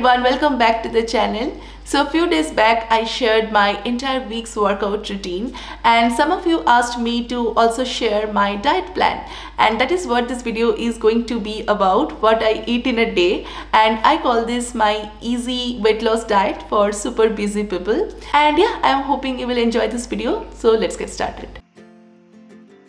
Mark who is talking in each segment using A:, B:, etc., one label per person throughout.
A: everyone, welcome back to the channel. So a few days back I shared my entire week's workout routine and some of you asked me to also share my diet plan and that is what this video is going to be about what I eat in a day and I call this my easy weight loss diet for super busy people and yeah I am hoping you will enjoy this video so let's get started.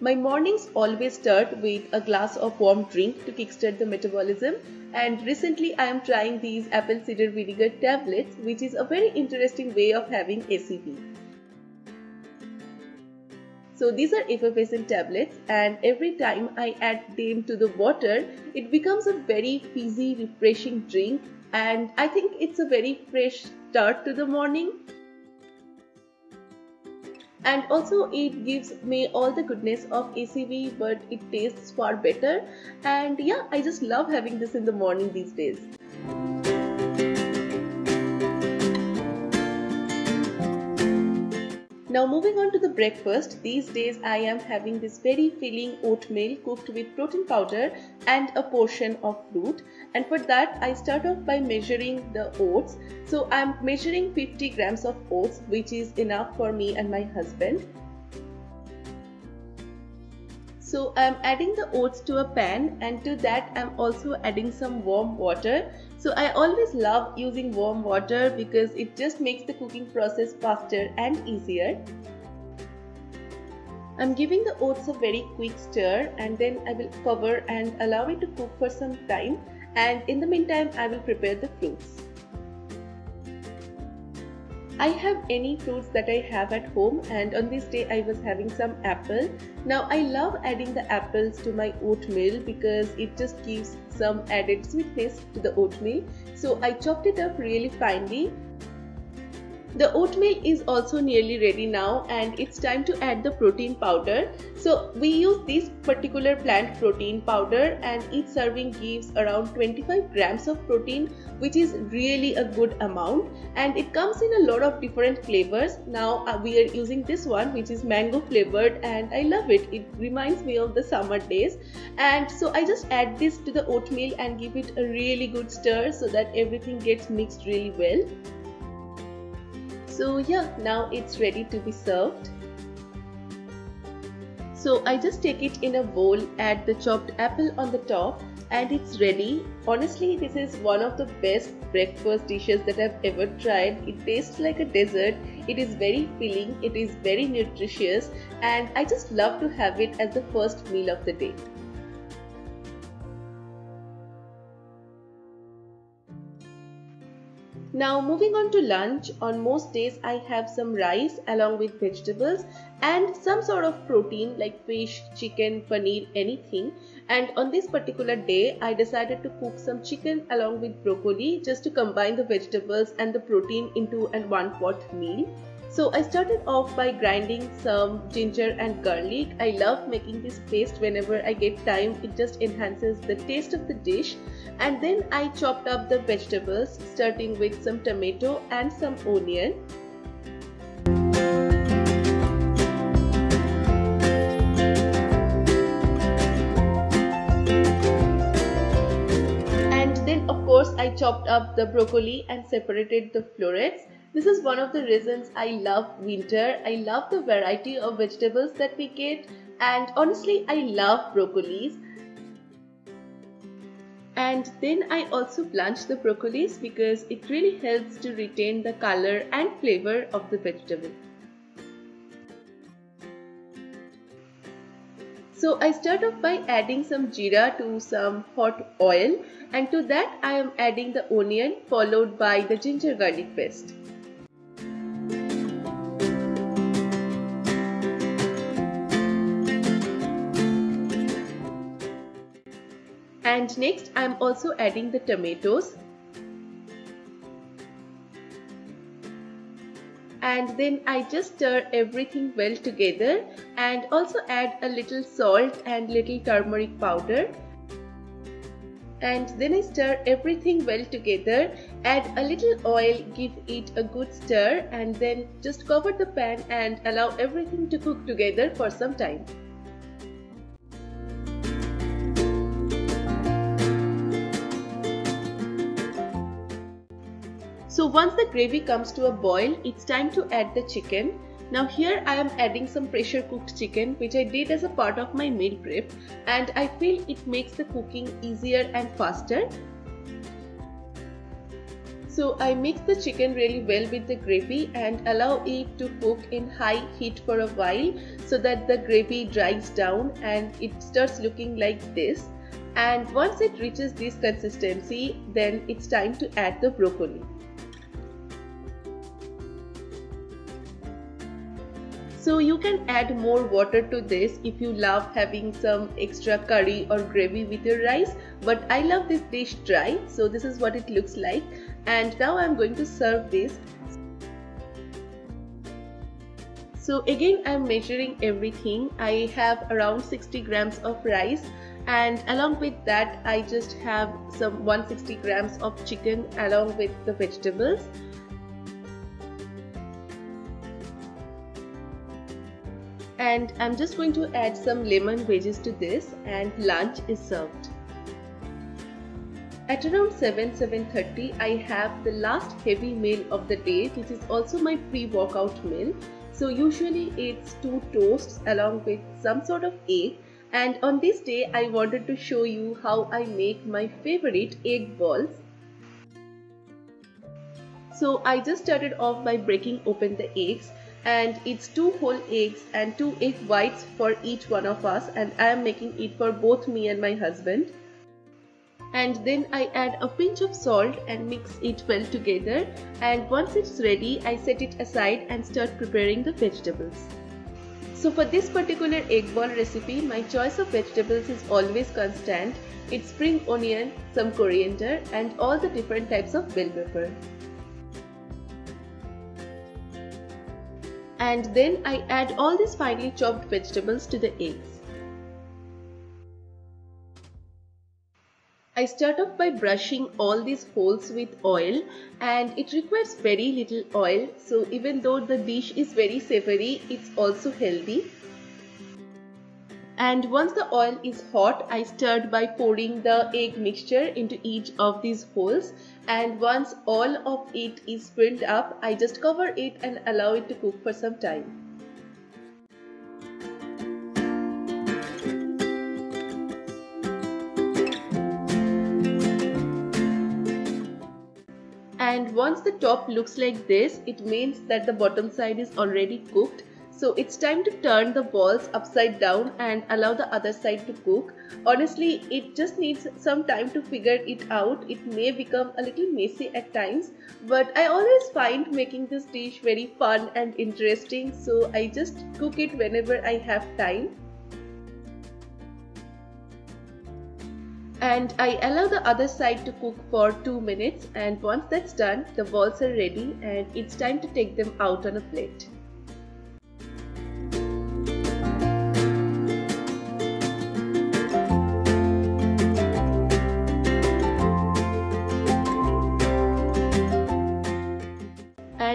A: My mornings always start with a glass of warm drink to kickstart the metabolism. And recently I am trying these apple cider vinegar tablets which is a very interesting way of having ACV. So these are effervescent tablets and every time I add them to the water it becomes a very fizzy refreshing drink. And I think it's a very fresh start to the morning and also it gives me all the goodness of ACV but it tastes far better and yeah I just love having this in the morning these days. Now moving on to the breakfast, these days I am having this very filling oatmeal cooked with protein powder and a portion of fruit and for that I start off by measuring the oats. So I'm measuring 50 grams of oats which is enough for me and my husband. So I'm adding the oats to a pan and to that I'm also adding some warm water. So I always love using warm water because it just makes the cooking process faster and easier. I'm giving the oats a very quick stir and then I will cover and allow it to cook for some time and in the meantime I will prepare the fruits. I have any fruits that I have at home and on this day I was having some apple. Now I love adding the apples to my oatmeal because it just gives some added sweetness to the oatmeal. So I chopped it up really finely the oatmeal is also nearly ready now and it's time to add the protein powder. So we use this particular plant protein powder and each serving gives around 25 grams of protein which is really a good amount and it comes in a lot of different flavors. Now uh, we are using this one which is mango flavored and I love it. It reminds me of the summer days and so I just add this to the oatmeal and give it a really good stir so that everything gets mixed really well. So yeah, now it's ready to be served. So I just take it in a bowl, add the chopped apple on the top and it's ready. Honestly, this is one of the best breakfast dishes that I've ever tried. It tastes like a dessert. It is very filling, it is very nutritious and I just love to have it as the first meal of the day. Now moving on to lunch, on most days I have some rice along with vegetables and some sort of protein like fish, chicken, paneer, anything. And on this particular day, I decided to cook some chicken along with broccoli just to combine the vegetables and the protein into an one pot meal. So I started off by grinding some ginger and garlic. I love making this paste whenever I get time. It just enhances the taste of the dish. And then I chopped up the vegetables starting with some tomato and some onion. And then of course I chopped up the broccoli and separated the florets. This is one of the reasons I love winter. I love the variety of vegetables that we get and honestly I love broccolis. And then I also blanch the broccolis because it really helps to retain the color and flavor of the vegetable. So I start off by adding some jeera to some hot oil and to that I am adding the onion followed by the ginger garlic paste. And next I am also adding the tomatoes. And then I just stir everything well together and also add a little salt and little turmeric powder. And then I stir everything well together. Add a little oil give it a good stir and then just cover the pan and allow everything to cook together for some time So once the gravy comes to a boil, it's time to add the chicken. Now here I am adding some pressure cooked chicken which I did as a part of my meal prep and I feel it makes the cooking easier and faster. So I mix the chicken really well with the gravy and allow it to cook in high heat for a while so that the gravy dries down and it starts looking like this. And once it reaches this consistency, then it's time to add the broccoli. You can add more water to this if you love having some extra curry or gravy with your rice. But I love this dish dry. So this is what it looks like. And now I'm going to serve this. So again I'm measuring everything. I have around 60 grams of rice and along with that I just have some 160 grams of chicken along with the vegetables and I'm just going to add some lemon wedges to this and lunch is served. At around 7 7:30 I have the last heavy meal of the day which is also my pre-workout meal. So usually it's two toasts along with some sort of egg and on this day I wanted to show you how I make my favorite egg balls. So I just started off by breaking open the eggs and it's two whole eggs and two egg whites for each one of us and I am making it for both me and my husband. And then I add a pinch of salt and mix it well together and once it's ready I set it aside and start preparing the vegetables. So for this particular egg ball recipe my choice of vegetables is always constant. It's spring onion, some coriander and all the different types of bell pepper. And then I add all these finely chopped vegetables to the eggs. I start off by brushing all these holes with oil and it requires very little oil. So even though the dish is very savory it's also healthy. And once the oil is hot I stirred by pouring the egg mixture into each of these holes and once all of it is filled up I just cover it and allow it to cook for some time. And once the top looks like this, it means that the bottom side is already cooked so it's time to turn the balls upside down and allow the other side to cook. Honestly, it just needs some time to figure it out. It may become a little messy at times, but I always find making this dish very fun and interesting. So I just cook it whenever I have time. and I allow the other side to cook for 2 minutes and once that's done the balls are ready and it's time to take them out on a plate.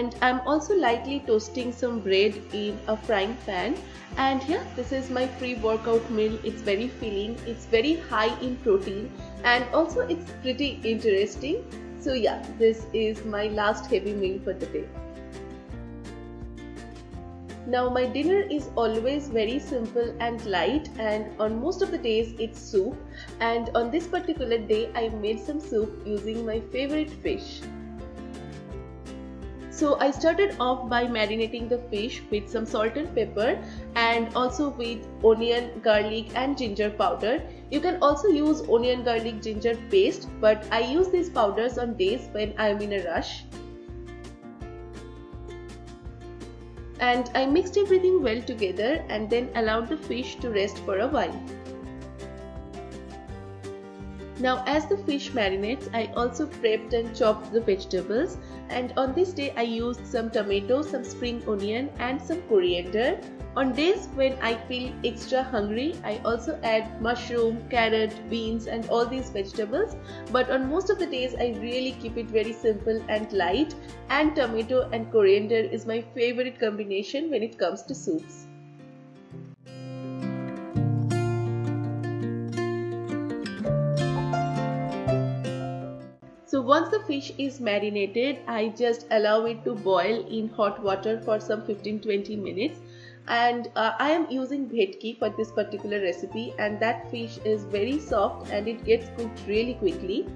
A: And I'm also lightly toasting some bread in a frying pan. And here this is my pre-workout meal. It's very filling. It's very high in protein. And also it's pretty interesting. So yeah this is my last heavy meal for the day. Now my dinner is always very simple and light. And on most of the days it's soup. And on this particular day I made some soup using my favorite fish so I started off by marinating the fish with some salt and pepper and also with onion, garlic and ginger powder. You can also use onion, garlic, ginger paste but I use these powders on days when I am in a rush. And I mixed everything well together and then allowed the fish to rest for a while. Now as the fish marinates, I also prepped and chopped the vegetables and on this day I used some tomato, some spring onion and some coriander. On days when I feel extra hungry, I also add mushroom, carrot, beans and all these vegetables. But on most of the days, I really keep it very simple and light and tomato and coriander is my favorite combination when it comes to soups. Once the fish is marinated, I just allow it to boil in hot water for some 15-20 minutes and uh, I am using bhetki for this particular recipe and that fish is very soft and it gets cooked really quickly.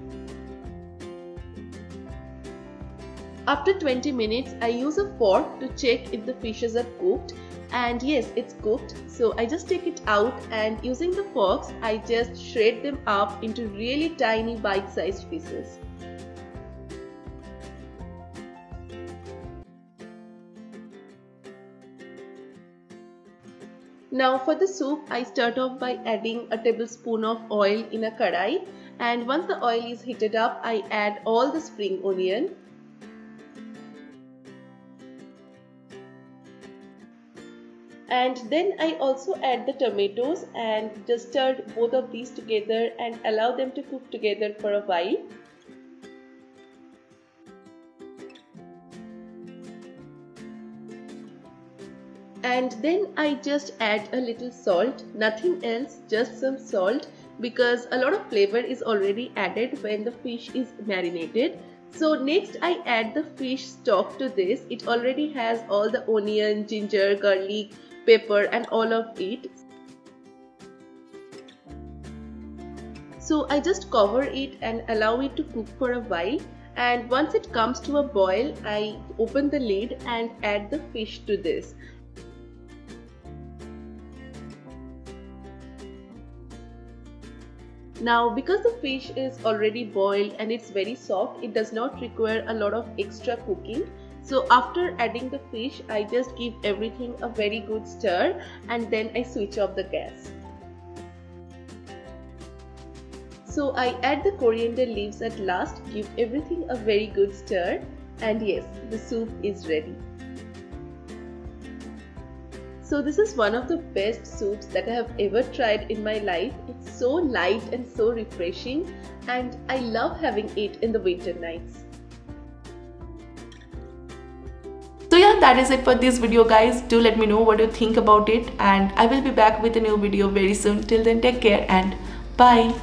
A: After 20 minutes, I use a fork to check if the fishes are cooked and yes, it's cooked. So I just take it out and using the forks, I just shred them up into really tiny bite-sized pieces. Now for the soup, I start off by adding a tablespoon of oil in a kadai and once the oil is heated up, I add all the spring onion. And then I also add the tomatoes and just stir both of these together and allow them to cook together for a while. And then I just add a little salt nothing else just some salt because a lot of flavor is already added when the fish is marinated. So next I add the fish stock to this. It already has all the onion ginger garlic pepper and all of it. So I just cover it and allow it to cook for a while. And once it comes to a boil I open the lid and add the fish to this Now because the fish is already boiled and it's very soft, it does not require a lot of extra cooking. So after adding the fish, I just give everything a very good stir and then I switch off the gas. So I add the coriander leaves at last, give everything a very good stir and yes, the soup is ready. So this is one of the best soups that I have ever tried in my life. It's so light and so refreshing and I love having it in the winter nights.
B: So yeah, that is it for this video guys. Do let me know what you think about it and I will be back with a new video very soon. Till then take care and bye.